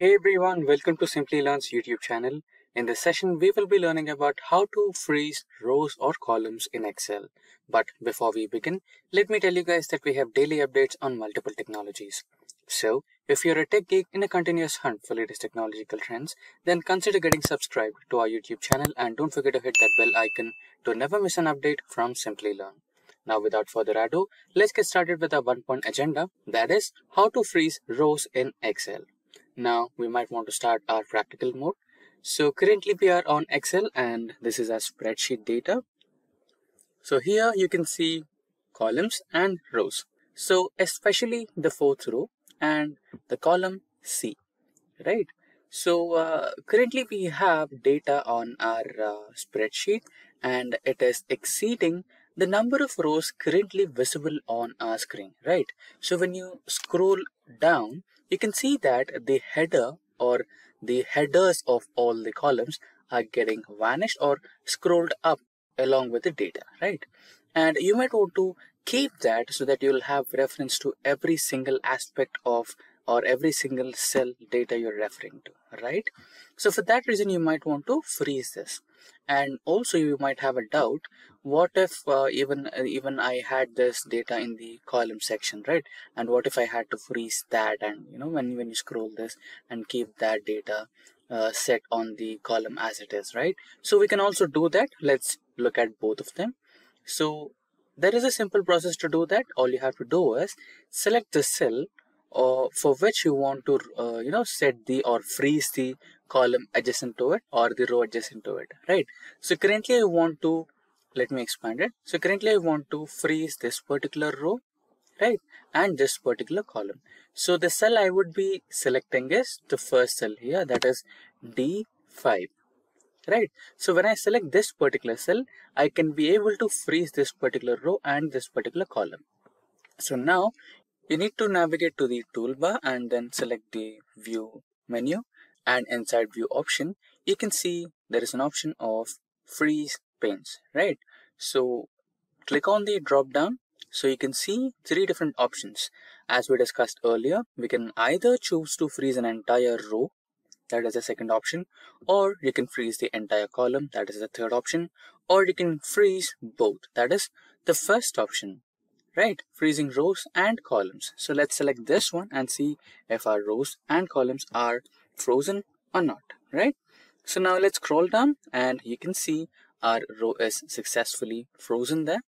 Hey everyone, welcome to Simplilearn's YouTube channel. In this session, we will be learning about how to freeze rows or columns in Excel. But before we begin, let me tell you guys that we have daily updates on multiple technologies. So, if you're a tech geek in a continuous hunt for latest technological trends, then consider getting subscribed to our YouTube channel and don't forget to hit that bell icon to never miss an update from Simplilearn. Now, without further ado, let's get started with our one point agenda, that is how to freeze rows in Excel. Now we might want to start our practical mode. So currently we are on Excel and this is our spreadsheet data. So here you can see columns and rows. So especially the fourth row and the column C, right? So uh, currently we have data on our uh, spreadsheet and it is exceeding the number of rows currently visible on our screen, right? So when you scroll down, you can see that the header or the headers of all the columns are getting vanished or scrolled up along with the data, right? And you might want to keep that so that you'll have reference to every single aspect of or every single cell data you're referring to, right? So for that reason, you might want to freeze this. And also you might have a doubt, what if uh, even uh, even I had this data in the column section, right? And what if I had to freeze that and you know when, when you scroll this and keep that data uh, set on the column as it is, right? So we can also do that. Let's look at both of them. So there is a simple process to do that. All you have to do is select the cell or uh, for which you want to uh, you know set the or freeze the column adjacent to it or the row adjacent to it right? So currently i want to let me expand it. So currently i want to freeze this particular row right and this particular column. So the cell i would be selecting is the first cell here that is d5 right. So when i select this particular cell i can be able to freeze this particular row and this particular column. So now you need to navigate to the toolbar and then select the view menu and inside view option you can see there is an option of freeze panes. Right. So click on the drop down. So you can see three different options. As we discussed earlier we can either choose to freeze an entire row that is the second option or you can freeze the entire column that is the third option or you can freeze both that is the first option right freezing rows and columns so let's select this one and see if our rows and columns are frozen or not, right? So now let's scroll down and you can see our row is successfully frozen there,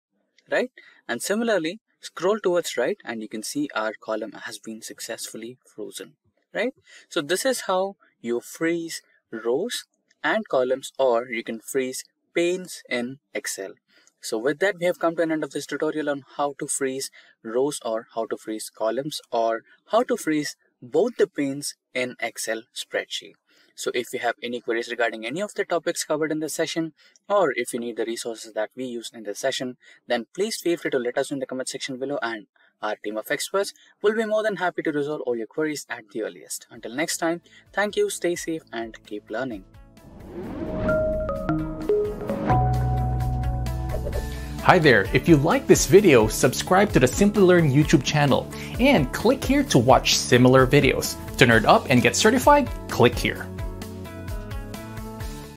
right? And similarly, scroll towards right and you can see our column has been successfully frozen, right? So this is how you freeze rows and columns or you can freeze panes in Excel. So with that, we have come to an end of this tutorial on how to freeze rows or how to freeze columns or how to freeze both the panes in Excel spreadsheet. So if you have any queries regarding any of the topics covered in this session, or if you need the resources that we used in this session, then please feel free to let us know in the comment section below and our team of experts will be more than happy to resolve all your queries at the earliest. Until next time, thank you, stay safe and keep learning. Hi there, if you like this video, subscribe to the Simplilearn YouTube channel and click here to watch similar videos. To nerd up and get certified, click here.